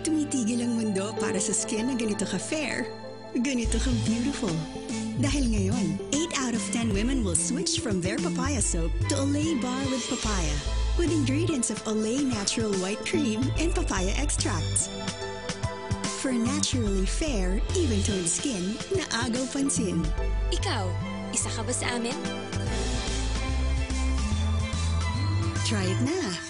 titigil ang mundo para sa skin na ganito ka-fair, ganito ka-beautiful. Dahil ngayon, 8 out of 10 women will switch from their papaya soap to Olay Bar with Papaya with ingredients of Olay Natural White Cream and papaya extracts. For naturally fair, even-toned skin na agaw pansin. Ikaw, isa ka ba sa amin? Try it na!